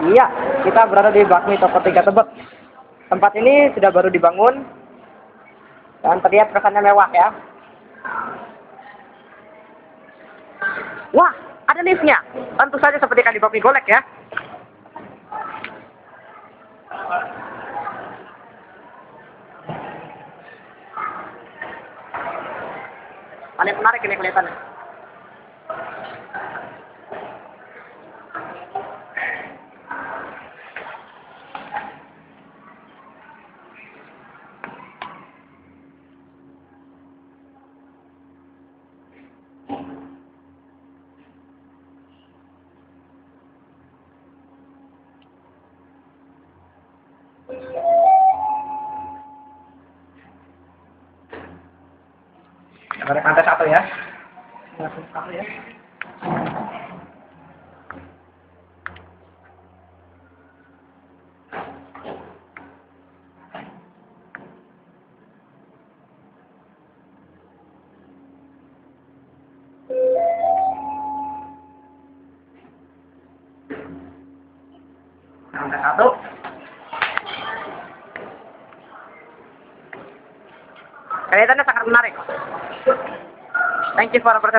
Iya, kita berada di Bakmi Toko Tiga Tebet. Tempat ini sudah baru dibangun dan terlihat kesannya mewah ya. Wah, ada liftnya. Tentu saja seperti kali Bakmi Golek ya. Paling menarik ini kelihatannya. Ada lantai satu ya. Lantai satu ya. Satu. Kelihatannya sangat menarik. Thank you for present.